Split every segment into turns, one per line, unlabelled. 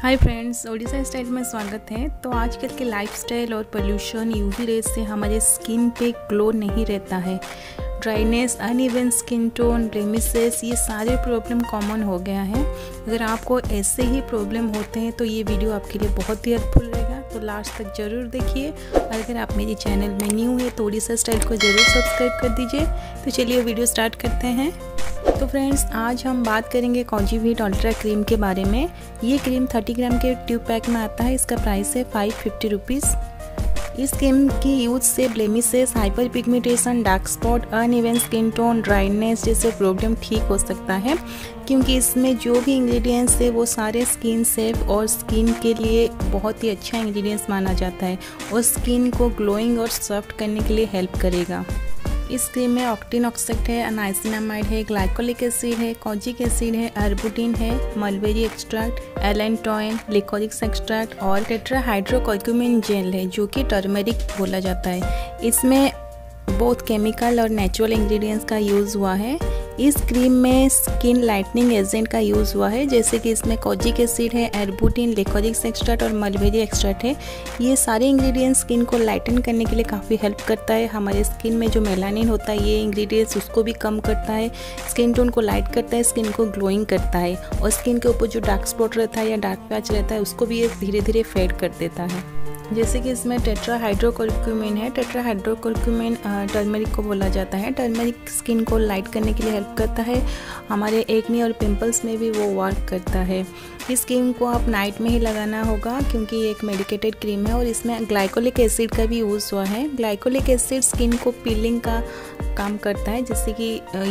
Hi friends Odisha style में स्वागत है। तो आजकल के लाइफस्टाइल और पोल्यूशन यूवी रेस से हमारे स्किन पे ग्लो नहीं रहता है। Dryness uneven skin tone blemishes ये सारे प्रॉब्लम कॉमन हो गया है। अगर आपको ऐसे ही प्रॉब्लम होते हैं तो ये वीडियो आपके लिए बहुत ही हेल्पफुल रहेगा तो लास्ट तक ज़रूर देखिए। और अगर आप मेरी चैनल में न्यू है तो ओडिशा स्टाइल को ज़रूर सब्सक्राइब कर दीजिए। तो चलिए वीडियो स्टार्ट करते हैं। तो फ्रेंड्स, आज हम बात करेंगे कॉन्जीवीट अल्ट्रा क्रीम के बारे में। ये क्रीम 30 ग्राम के ट्यूब पैक में आता है, इसका प्राइस है फाइव फिफ्टी रुपीज़। इस क्रीम के यूज़ से blemishes hyper pigmentation dark spot un uneven skin tone dryness जैसे प्रॉब्लम ठीक हो सकता है। क्योंकि इसमें जो भी इंग्रेडिएंट्स है, वो सारे स्किन सेफ़ और स्किन के लिए बहुत ही अच्छा इंग्रेडिएंट्स माना जाता है और स्किन को ग्लोइंग और सॉफ्ट करने के लिए हेल्प करेगा। इस क्रीम में ऑक्टिन ऑक्साइड है, अनाइसिनामाइड है, ग्लाइकोलिक एसिड है, कॉजिक एसिड है, अर्बुटिन है, mulberry extract, allantoin liquorice extract और टेट्राहाइड्रोकोक्यूमिन जेल है, जो कि टर्मेरिक बोला जाता है। इसमें बहुत केमिकल और नेचुरल इंग्रेडिएंट्स का यूज़ हुआ है। इस क्रीम में स्किन लाइटनिंग एजेंट का यूज़ हुआ है, जैसे कि इसमें कोजिक एसिड है, एरबुटिन लेकोरिक्स एक्सट्रैक्ट और मलबेरी एक्सट्रैक्ट है। ये सारे इंग्रेडिएंट्स स्किन को लाइटन करने के लिए काफ़ी हेल्प करता है। हमारे स्किन में जो मेलानिन होता है, ये इंग्रेडिएंट्स उसको भी कम करता है, स्किन टोन को लाइट करता है, स्किन को ग्लोइंग करता है और स्किन के ऊपर जो डार्क स्पॉट रहता है या डार्क पैच रहता है, उसको भी ये धीरे धीरे फेड कर देता है। जैसे कि इसमें टेट्रा हाइड्रोकोर्क्यूमिन है। टेट्रा हाइड्रोकोर्क्यूमिन टर्मरिक को बोला जाता है। टर्मेरिक स्किन को लाइट करने के लिए हेल्प करता है। हमारे एकनी और पिंपल्स में भी वो वर्क करता है। इस क्रीम को आप नाइट में ही लगाना होगा क्योंकि ये एक मेडिकेटेड क्रीम है और इसमें ग्लाइकोलिक एसिड का भी यूज़ हुआ है। ग्लाइकोलिक एसिड स्किन को पीलिंग का काम करता है, जिससे कि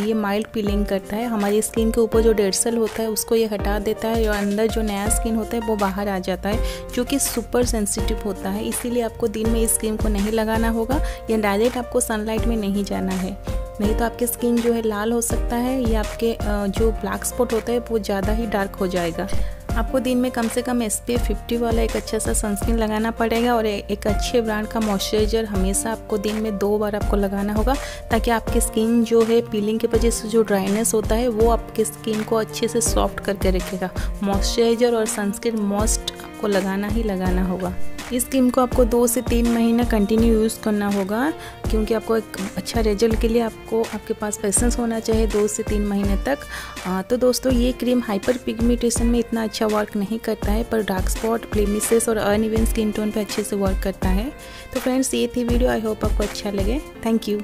ये माइल्ड पीलिंग करता है। हमारी स्किन के ऊपर जो डेड सेल होता है, उसको ये हटा देता है और अंदर जो नया स्किन होता है, वो बाहर आ जाता है, जो कि सुपर सेंसिटिव होता है इसीलिए आपको दिन में इस क्रीम को नहीं लगाना होगा या डायरेक्ट आपको सनलाइट में नहीं जाना है। नहीं तो आपके स्किन जो है लाल हो सकता है या आपके जो ब्लैक स्पॉट होता है वो ज़्यादा ही डार्क हो जाएगा। आपको दिन में कम से कम एस पी फिफ्टी वाला एक अच्छा सा सनस्क्रीन लगाना पड़ेगा और एक अच्छे ब्रांड का मॉइस्चराइजर हमेशा आपको दिन में दो बार आपको लगाना होगा ताकि आपकी स्किन जो है पीलिंग की वजह से जो ड्राइनेस होता है वो आपके स्किन को अच्छे से सॉफ्ट करके रखेगा। मॉइस्चराइजर और सनस्क्रीन मॉस्ट आपको लगाना ही लगाना होगा। इस क्रीम को आपको दो से तीन महीना कंटिन्यू यूज़ करना होगा क्योंकि आपको एक अच्छा रिज़ल्ट के लिए आपको आपके पास पेशेंस होना चाहिए दो से तीन महीने तक। आ, तो दोस्तों ये क्रीम हाइपर पिगमेंटेशन में इतना अच्छा वर्क नहीं करता है पर डार्क स्पॉट प्लेमिसेस और अनइवन स्किन टोन पर अच्छे से वर्क करता है। तो फ्रेंड्स ये थी वीडियो आई होप आपको अच्छा लगे. Thank you